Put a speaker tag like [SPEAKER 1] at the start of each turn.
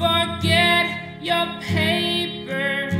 [SPEAKER 1] forget your paper.